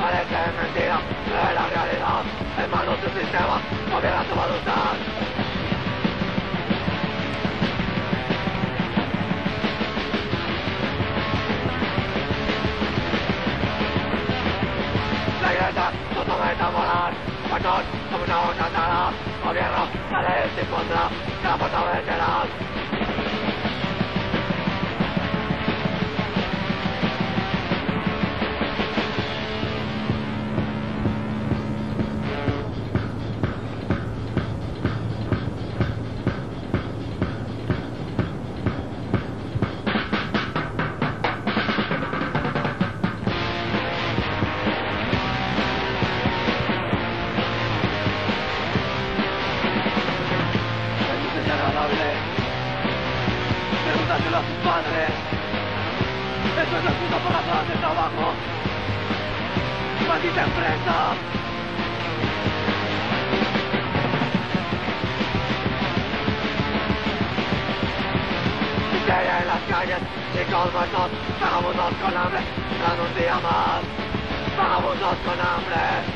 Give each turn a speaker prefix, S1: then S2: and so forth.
S1: parece mentira es la realidad en manos de un sistema hubiera tomado usted La iglesia no somete a morar Perdón, como una cara Gobierno, la ley se impondrá la fortalecerás Eso Pregúntaselo a sus padres. Eso es excusa para horas de trabajo. ¡Maldita empresa! Miseria en las calles con nuestros vagabundos con hambre. Dame un día más. Vagabundos con hambre.